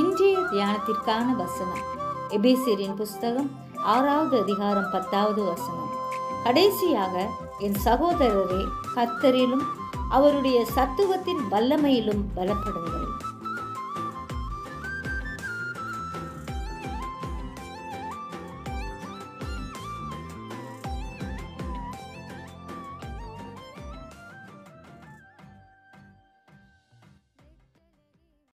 இன்றைய தியானத்திற்கான வசனம். எபேசியரின் புஸ்தகம் ஆறாவது அதிகாரம் பத்தாவது வசனம். கடைசியாக என் சகோதரரே கத்தரிலும் அவருடைய சத்துவத்தின் வல்லமையிலும் பலப்படுங்கள்.